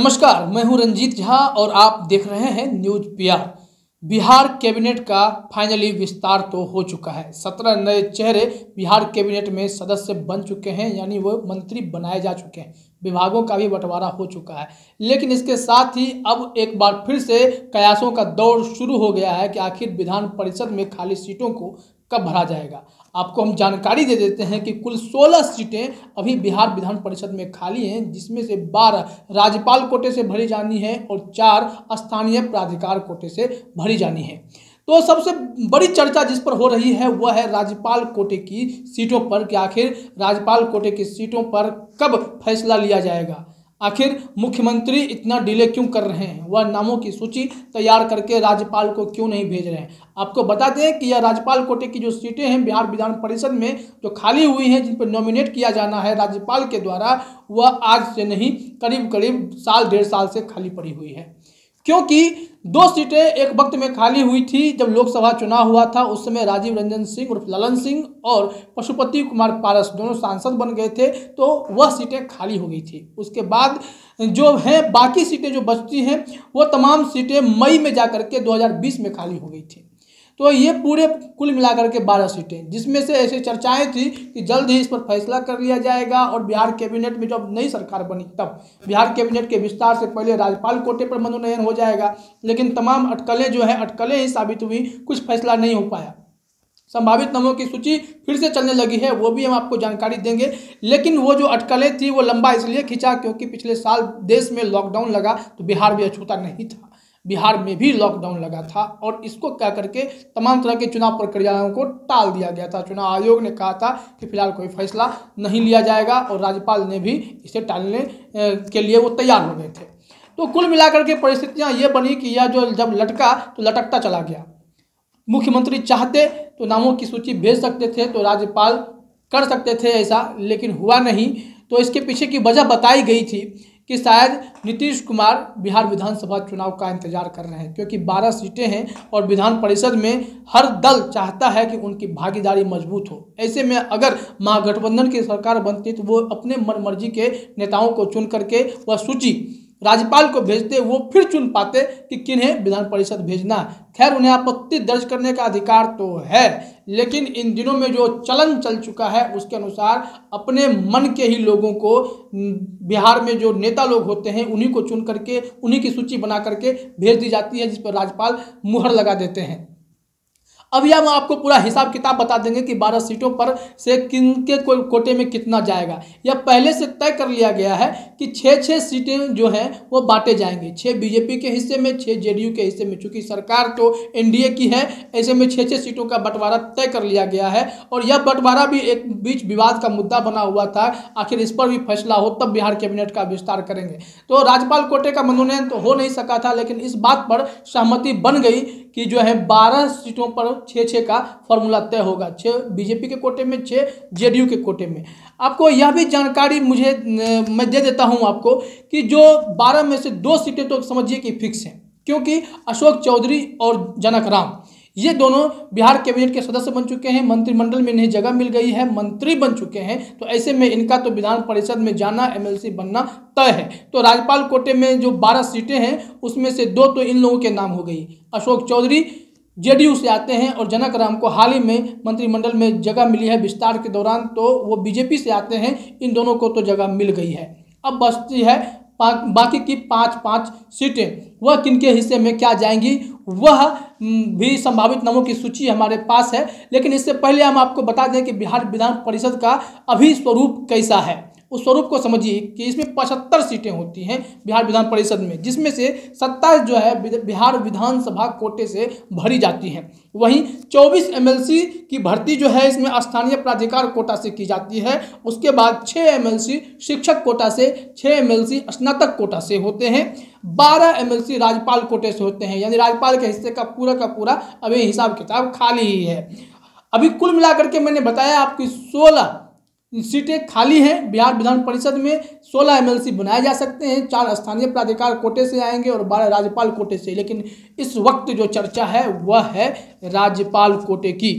नमस्कार, मैं हूँ रंजीत झा और आप देख रहे हैं न्यूज़ बिहार। बिहार कैबिनेट का फाइनली विस्तार तो हो चुका है। सत्रह नए चेहरे बिहार कैबिनेट में सदस्य बन चुके हैं, यानी वो मंत्री बनाए जा चुके हैं। विभागों का भी बंटवारा हो चुका है। लेकिन इसके साथ ही अब एक बार फिर से कयासों का दौर शुरू हो गया है कि आखिर विधान परिषद में खाली सीटों को कब भरा जाएगा? आपको हम जानकारी दे देते हैं कि कुल 16 सीटें अभी बिहार विधान परिषद में खाली हैं, जिसमें से 12 राज्यपाल कोटे से भरी जानी है और चार स्थानीय प्राधिकार कोटे से भरी जानी है। तो सबसे बड़ी चर्चा जिस पर हो रही है, वह है राज्यपाल कोटे की सीटों पर कि आखिर राज्यपाल कोटे की सीटों पर कब फैसला लिया जाएगा? आखिर मुख्यमंत्री इतना डिले क्यों कर रहे हैं? वह नामों की सूची तैयार करके राज्यपाल को क्यों नहीं भेज रहे हैं? आपको बता दें कि यह राज्यपाल कोटे की जो सीटें हैं, बिहार विधान परिषद में जो खाली हुई हैं, जिन पर नॉमिनेट किया जाना है राज्यपाल के द्वारा, वह आज से नहीं करीब करीब साल, डेढ़ साल से खाली पड़ी हुई है। क्योंकि दो सीटें एक वक्त में खाली हुई थी, जब लोकसभा चुनाव हुआ था, उस समय राजीव रंजन सिंह उर्फ़ ललन सिंह और पशुपति कुमार पारस दोनों सांसद बन गए थे तो वह सीटें खाली हो गई थी। उसके बाद जो हैं, बाकी सीटें जो बचती हैं, वो तमाम सीटें मई में जा के 2020 में खाली हो गई थी। तो ये पूरे कुल मिलाकर के बारह सीटें। जिसमें से ऐसी चर्चाएँ थी कि जल्द ही इस पर फैसला कर लिया जाएगा और बिहार कैबिनेट में जब नई सरकार बनी, तब बिहार कैबिनेट के विस्तार से पहले राज्यपाल कोटे पर मनोनयन हो जाएगा, लेकिन तमाम अटकलें जो है, अटकलें ही साबित हुई, कुछ फैसला नहीं हो पाया। संभावित नामों की सूची फिर से चलने लगी है, वो भी हम आपको जानकारी देंगे, लेकिन वो जो अटकलें थी, वो लंबा इसलिए खींचा क्योंकि पिछले साल देश में लॉकडाउन लगा तो बिहार भी अछूता नहीं था। बिहार में भी लॉकडाउन लगा था और इसको क्या करके तमाम तरह के चुनाव प्रक्रियाओं को टाल दिया गया था। चुनाव आयोग ने कहा था कि फ़िलहाल कोई फैसला नहीं लिया जाएगा और राज्यपाल ने भी इसे टालने के लिए वो तैयार हो गए थे। तो कुल मिलाकर के परिस्थितियाँ ये बनी कि यह जो जब लटका तो लटकता चला गया। मुख्यमंत्री चाहते तो नामों की सूची भेज सकते थे तो राज्यपाल कर सकते थे ऐसा, लेकिन हुआ नहीं। तो इसके पीछे की वजह बताई गई थी कि शायद नीतीश कुमार बिहार विधानसभा चुनाव का इंतज़ार कर रहे हैं, क्योंकि 12 सीटें हैं और विधान परिषद में हर दल चाहता है कि उनकी भागीदारी मज़बूत हो। ऐसे में अगर महागठबंधन की सरकार बनती तो वो अपने मन मर्ज़ी के नेताओं को चुन करके वह सूची राज्यपाल को भेजते, वो फिर चुन पाते कि किन्हें विधान परिषद भेजना खैर, उन्हें आपत्ति दर्ज करने का अधिकार तो है, लेकिन इन दिनों में जो चलन चल चुका है, उसके अनुसार अपने मन के ही लोगों को, बिहार में जो नेता लोग होते हैं, उन्हीं को चुन करके, उन्हीं की सूची बना करके भेज दी जाती है, जिस पर राज्यपाल मुहर लगा देते हैं। यह हम आपको पूरा हिसाब किताब बता देंगे कि 12 सीटों पर से किन के कोटे में कितना जाएगा। यह पहले से तय कर लिया गया है कि छः छः सीटें जो हैं, वो बांटे जाएँगे। छः बीजेपी के हिस्से में छः जेडीयू के हिस्से में, चूँकि सरकार तो एनडीए की है, ऐसे में छः छः सीटों का बंटवारा तय कर लिया गया है और यह बंटवारा भी एक बीच विवाद का मुद्दा बना हुआ था। आखिर इस पर भी फैसला हो, तब बिहार कैबिनेट का विस्तार करेंगे। तो राज्यपाल कोटे का मनोनयन तो हो नहीं सका था, लेकिन इस बात पर सहमति बन गई कि जो है बारह सीटों पर छः छः का फॉर्मूला तय होगा। छः बीजेपी के कोटे में छः जेडीयू के कोटे में। आपको यह भी जानकारी मुझे मैं दे देता हूँ आपको कि जो बारह में से दो सीटें तो समझिए कि फिक्स हैं, क्योंकि अशोक चौधरी और जनक राम। ये दोनों बिहार कैबिनेट के सदस्य बन चुके हैं, मंत्रिमंडल में इन्हें जगह मिल गई है, मंत्री बन चुके हैं तो ऐसे में इनका तो विधान परिषद में जाना, एमएलसी बनना तय है। तो राज्यपाल कोटे में जो बारह सीटें हैं, उसमें से दो तो इन लोगों के नाम हो गई। अशोक चौधरी जेडीयू से आते हैं और जनक राम को हाल ही में मंत्रिमंडल में जगह मिली है विस्तार के दौरान तो वो बीजेपी से आते हैं, इन दोनों को तो जगह मिल गई है। अब बचती है बाकी की पाँच पाँच सीटें, वह किनके हिस्से में क्या जाएँगी, वह भी संभावित नामों की सूची हमारे पास है, लेकिन इससे पहले हम आपको बता दें कि बिहार विधान परिषद का अभी स्वरूप कैसा है। उस स्वरूप को समझिए कि इसमें पचहत्तर सीटें होती हैं बिहार विधान परिषद में, जिसमें से सत्ताईस जो है बिहार विधानसभा कोटे से भरी जाती हैं। वहीं 24 एमएलसी की भर्ती जो है इसमें स्थानीय प्राधिकार कोटा से की जाती है। उसके बाद 6 एमएलसी शिक्षक कोटा से 6 एमएलसी स्नातक कोटा से होते हैं। 12 एमएलसी राज्यपाल कोटे से होते हैं, यानी राज्यपाल के हिस्से का पूरा का पूरा अभी हिसाब किताब खाली ही है। अभी कुल मिलाकर के मैंने बताया आपकी सोलह सीटें खाली हैं। बिहार विधान परिषद में 16 एमएलसी बनाए जा सकते हैं। चार स्थानीय प्राधिकार कोटे से आएँगे और बारह राज्यपाल कोटे से। लेकिन इस वक्त जो चर्चा है, वह है राज्यपाल कोटे की।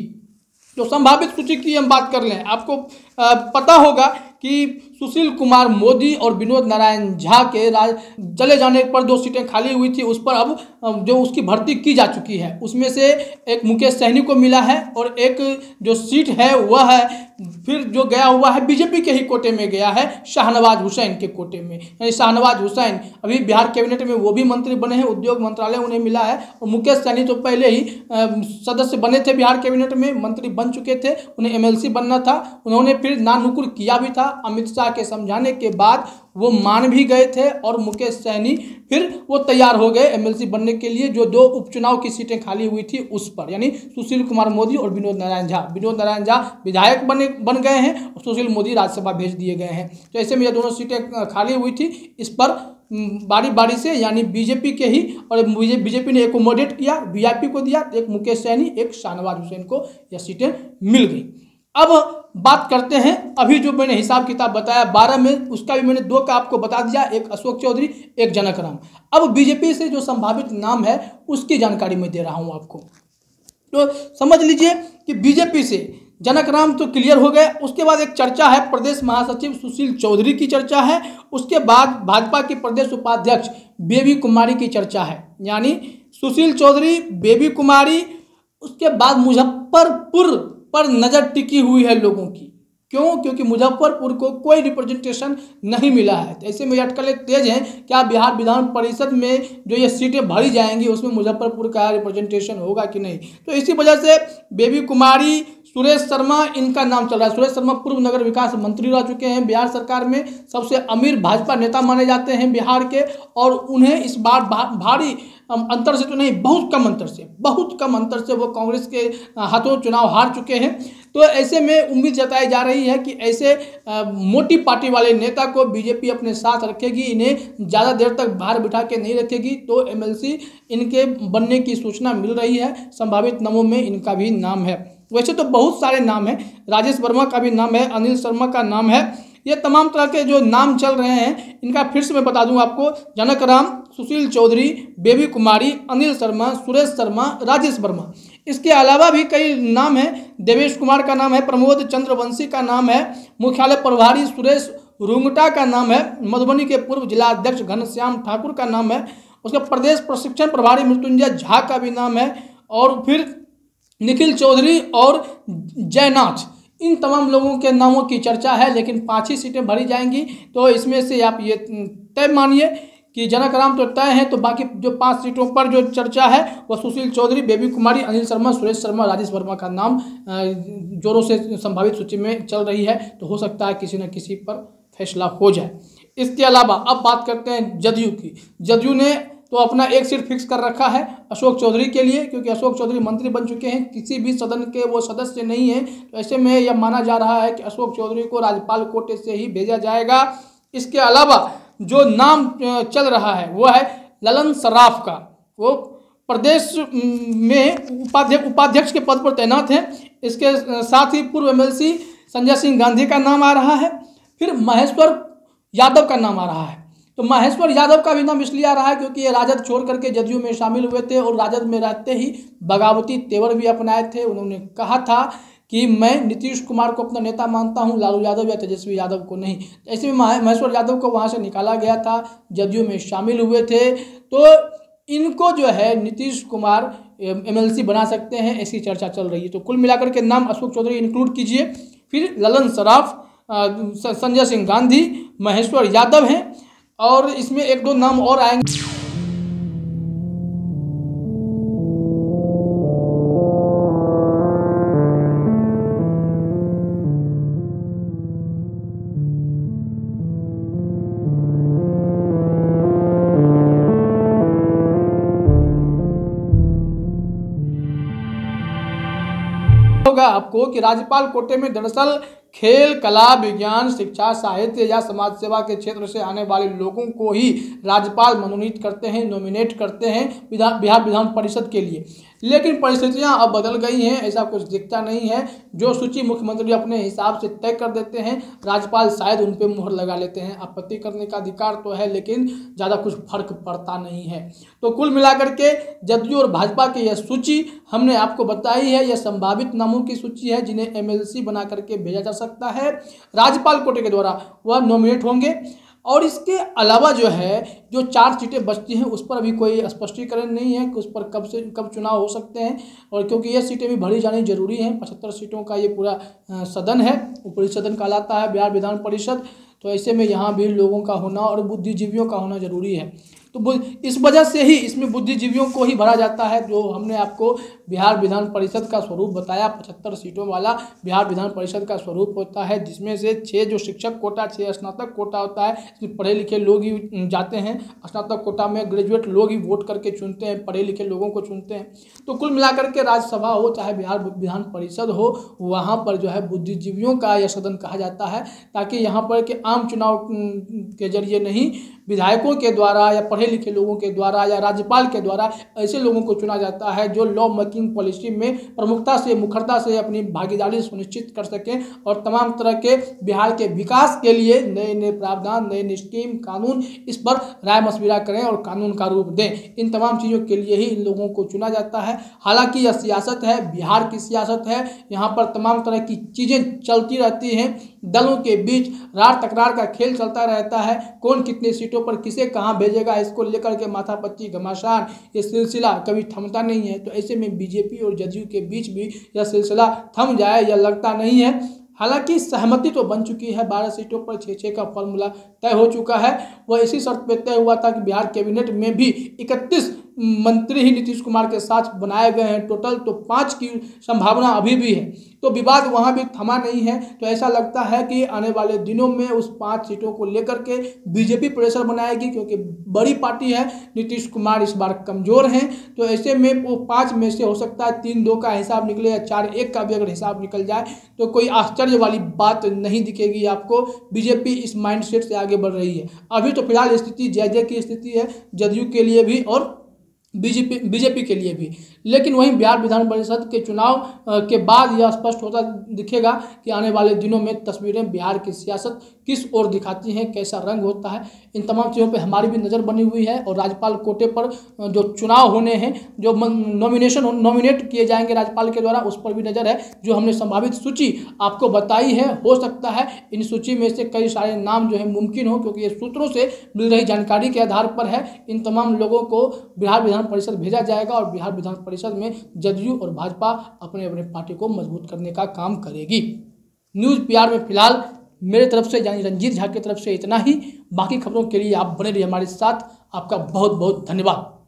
तो संभावित सूची की हम बात कर लें, आपको पता होगा कि सुशील कुमार मोदी और विनोद नारायण झा के राज, चले जाने पर दो सीटें खाली हुई थी, उस पर अब जो उसकी भर्ती की जा चुकी है, उसमें से एक मुकेश सहनी को मिला है और एक जो सीट है, वह है फिर जो गया हुआ है, बीजेपी के ही कोटे में गया है, शाहनवाज हुसैन के कोटे में। यानी शाहनवाज हुसैन, अभी बिहार कैबिनेट में वो भी मंत्री बने हैं, उद्योग मंत्रालय उन्हें मिला है, और मुकेश सैनी तो पहले ही सदस्य बने थे बिहार कैबिनेट में, मंत्री बन चुके थे, उन्हें एमएलसी बनना था। उन्होंने फिर नानुकुर किया भी था, अमित शाह के समझाने के बाद वो मान भी गए थे और मुकेश सहनी फिर वो तैयार हो गए एमएलसी बनने के लिए जो दो उपचुनाव की सीटें खाली हुई थी उस पर। यानी सुशील कुमार मोदी और विनोद नारायण झा। विनोद नारायण झा विधायक बने बन गए हैं और सुशील मोदी राज्यसभा भेज दिए गए हैं। तो ऐसे में ये दोनों सीटें खाली हुई थी। इस पर बारी बारी से यानी बीजेपी के ही और बीजेपी ने एकोमोडेट किया वीआईपी को दिया एक मुकेश सैनी एक शाहनवाज हुसैन को यह सीटें मिल गई। अब बात करते हैं। अभी जो मैंने हिसाब किताब बताया, बारह में, उसका भी मैंने दो का आपको बता दिया, एक अशोक चौधरी, एक जनक राम। अब बीजेपी से जो संभावित नाम है, उसकी जानकारी मैं दे रहा हूँ आपको। तो समझ लीजिए कि बीजेपी से जनक राम तो क्लियर हो गए। उसके बाद एक चर्चा है, प्रदेश महासचिव सुशील चौधरी की चर्चा है। उसके बाद भाजपा की प्रदेश उपाध्यक्ष बेबी कुमारी की चर्चा है। यानी सुशील चौधरी, बेबी कुमारी, उसके बाद मुजफ्फरपुर पर नज़र टिकी हुई है लोगों की। क्यों? क्योंकि मुजफ्फरपुर को कोई रिप्रेजेंटेशन नहीं मिला है। तो ऐसे में अटकलें तेज हैं। क्या बिहार विधान परिषद में जो ये सीटें भरी जाएँगी, उसमें मुजफ्फरपुर का रिप्रेजेंटेशन होगा कि नहीं? तो इसी वजह से बेबी कुमारी सुरेश शर्मा इनका नाम चल रहा है। सुरेश शर्मा पूर्व नगर विकास मंत्री रह चुके हैं। बिहार सरकार में सबसे अमीर भाजपा नेता माने जाते हैं बिहार के और उन्हें इस बार भारी अंतर से तो नहीं, बहुत कम अंतर से, बहुत कम अंतर से वो कांग्रेस के हाथों चुनाव हार चुके हैं। तो ऐसे में उम्मीद जताई जा रही है कि ऐसे मोटी पार्टी वाले नेता को बीजेपी अपने साथ रखेगी, इन्हें ज़्यादा देर तक बाहर बिठा के नहीं रखेगी। तो एमएलसी इनके बनने की सूचना मिल रही है। संभावित नामों में इनका भी नाम है। वैसे तो बहुत सारे नाम हैं। राजेश वर्मा का भी नाम है, अनिल शर्मा का नाम है। ये तमाम तरह के जो नाम चल रहे हैं, इनका फिर से मैं बता दूँ आपको। जनक राम, सुशील चौधरी, बेबी कुमारी, अनिल शर्मा, सुरेश शर्मा, राजेश वर्मा। इसके अलावा भी कई नाम हैं। देवेश कुमार का नाम है, प्रमोद चंद्रवंशी का नाम है, मुख्यालय प्रभारी सुरेश रुंगटा का नाम है, मधुबनी के पूर्व जिला अध्यक्ष घनश्याम ठाकुर का नाम है। उसके प्रदेश प्रशिक्षण प्रभारी मृत्युंजय झा का भी नाम है, और फिर निखिल चौधरी और जयनाथ इन तमाम लोगों के नामों की चर्चा है, लेकिन पाँच ही सीटें भरी जाएँगी तो इसमें से आप ये तय मानिए कि जनक राम तो तय हैं तो बाकी जो पाँच सीटों पर जो चर्चा है वह सुशील चौधरी, बेबी कुमारी, अनिल शर्मा, सुरेश शर्मा, राजेश वर्मा का नाम जोरों से संभावित सूची में चल रही है तो हो सकता है किसी न किसी पर फैसला हो जाए। इसके अलावा अब बात करते हैं जदयू की। जदयू ने तो अपना एक सीट फिक्स कर रखा है अशोक चौधरी के लिए, क्योंकि अशोक चौधरी मंत्री बन चुके हैं, किसी भी सदन के वो सदस्य नहीं हैं। तो ऐसे में यह माना जा रहा है कि अशोक चौधरी को राज्यपाल कोटे से ही भेजा जाएगा। इसके अलावा जो नाम चल रहा है, वो है ललन सराफ का। वो प्रदेश में उपाध्यक्ष उपाध्यक्ष के पद पर तैनात हैं। इसके साथ ही पूर्व एमएलसी संजय सिंह गांधी का नाम आ रहा है। फिर महेश्वर यादव का नाम आ रहा है। तो महेश्वर यादव का भी नाम इसलिए आ रहा है क्योंकि ये राजद छोड़ करके जदयू में शामिल हुए थे और राजद में रहते ही बगावती तेवर भी अपनाए थे। उन्होंने कहा था कि मैं नीतीश कुमार को अपना नेता मानता हूँ, लालू यादव या तेजस्वी यादव को नहीं। ऐसे में महेश्वर यादव को वहाँ से निकाला गया था, जदयू में शामिल हुए थे। तो इनको जो है नीतीश कुमार एमएलसी बना सकते हैं, ऐसी चर्चा चल रही है। तो कुल मिलाकर के नाम अशोक चौधरी इंक्लूड कीजिए। फिर ललन सराफ संजय सिंह गांधी, महेश्वर यादव हैं। और इसमें एक दो नाम और आएँगे। होगा आपको कि राज्यपाल कोटे में दरअसल खेल, कला, विज्ञान, शिक्षा, साहित्य या समाज सेवा के क्षेत्र से आने वाले लोगों को ही राज्यपाल मनोनीत करते हैं नॉमिनेट करते हैं बिहार विधान परिषद के लिए। लेकिन परिस्थितियाँ अब बदल गई हैं, ऐसा कुछ दिखता नहीं है। जो सूची मुख्यमंत्री अपने हिसाब से तय कर देते हैं, राज्यपाल शायद उन पर मुहर लगा लेते हैं। आपत्ति करने का अधिकार तो है, लेकिन ज़्यादा कुछ फ़र्क पड़ता नहीं है। तो कुल मिलाकर के जदयू और भाजपा की यह सूची हमने आपको बताई है, यह संभावित नामों की सूची है, जिन्हें एमएलसी बना करके भेजा जा सकता है। राज्यपाल कोटे के द्वारा वह नॉमिनेट होंगे। और इसके अलावा जो है, जो चार सीटें बचती हैं, उस पर अभी कोई स्पष्टीकरण नहीं है कि उस पर कब से, कब चुनाव हो सकते हैं। और क्योंकि ये सीटें भी भरी जानी ज़रूरी हैं, पचहत्तर सीटों का ये पूरा सदन है, ऊपरी सदन कहलाता है बिहार विधान परिषद तो ऐसे में यहाँ भी लोगों का होना और बुद्धिजीवियों का होना ज़रूरी है। तो इस वजह से ही इसमें बुद्धिजीवियों को ही भरा जाता है, जो हमने आपको बिहार विधान परिषद का स्वरूप बताया। पचहत्तर सीटों वाला बिहार विधान परिषद का स्वरूप होता है, जिसमें से छः जो शिक्षक कोटा छः स्नातक कोटा होता है, इसमें पढ़े लिखे लोग ही जाते हैं। स्नातक कोटा में ग्रेजुएट लोग ही वोट करके चुनते हैं पढ़े लिखे लोगों को चुनते हैं। तो कुल मिलाकर के राज्यसभा हो, चाहे बिहार विधान परिषद हो, वहाँ पर जो है बुद्धिजीवियों का यह सदन कहा जाता है, ताकि यहाँ पर के आम चुनाव के ज़रिए नहीं विधायकों के द्वारा या पढ़े लिखे लोगों के द्वारा या राज्यपाल के द्वारा ऐसे लोगों को चुना जाता है जो लॉ मेकिंग पॉलिसी में प्रमुखता से, मुखरता से अपनी भागीदारी सुनिश्चित कर सकें और तमाम तरह के बिहार के विकास के लिए नए नए प्रावधान नए नए स्कीम, कानून इस पर राय मशविरा करें और कानून का रूप दें। इन तमाम चीज़ों के लिए ही इन लोगों को चुना जाता है। हालाँकि यह सियासत है, बिहार की सियासत है, यहाँ पर तमाम तरह की चीज़ें चलती रहती हैं। दलों के बीच रार तकरार का खेल चलता रहता है। कौन कितनी सीटों पर किसे कहाँ भेजेगा? इसको लेकर के माथापच्ची घमासान ये सिलसिला कभी थमता नहीं है। तो ऐसे में बीजेपी और जदयू के बीच भी यह सिलसिला थम जाए यह लगता नहीं है। हालाँकि सहमति तो बन चुकी है। बारह सीटों पर छः छः का फॉर्मूला तय हो चुका है। वह इसी शर्त पर तय हुआ था कि बिहार कैबिनेट में भी इकतीस मंत्री ही नीतीश कुमार के साथ बनाए गए हैं। टोटल तो पाँच की संभावना अभी भी है। तो विवाद वहाँ भी थमा नहीं है। तो ऐसा लगता है कि आने वाले दिनों में उस पाँच सीटों को लेकर के बीजेपी प्रेशर बनाएगी, क्योंकि बड़ी पार्टी है। नीतीश कुमार इस बार कमज़ोर हैं। तो ऐसे में वो पाँच में से हो सकता है तीन दो का हिसाब निकले या चार एक का भी अगर हिसाब निकल जाए तो कोई आश्चर्य वाली बात नहीं दिखेगी आपको। बीजेपी इस माइंड से आगे बढ़ रही है। अभी तो फ़िलहाल स्थिति जय जय की स्थिति है। जदयू के लिए भी और बीजेपी बीजेपी के लिए भी। लेकिन वहीं बिहार विधान परिषद के चुनाव के बाद यह स्पष्ट होता दिखेगा कि आने वाले दिनों में तस्वीरें बिहार की सियासत किस ओर दिखाती हैं, कैसा रंग होता है, इन तमाम चीज़ों पे हमारी भी नज़र बनी हुई है और राज्यपाल कोटे पर जो चुनाव होने हैं, जो नॉमिनेशन नॉमिनेट किए जाएँगे राज्यपाल के द्वारा, उस पर भी नज़र है, जो हमने संभावित सूची आपको बताई है, हो सकता है इन सूची में से कई सारे नाम जो है मुमकिन हो, क्योंकि ये सूत्रों से मिल रही जानकारी के आधार पर है। इन तमाम लोगों को बिहार विधान परिषद भेजा जाएगा और बिहार विधान परिषद में जदयू और भाजपा अपने अपने पार्टी को मज़बूत करने का काम करेगी। न्यूज़ पीआर में फ़िलहाल मेरे तरफ़ से यानी रंजीत झा की तरफ़ से इतना ही। बाकी खबरों के लिए आप बने रहिए हमारे साथ। आपका बहुत बहुत धन्यवाद।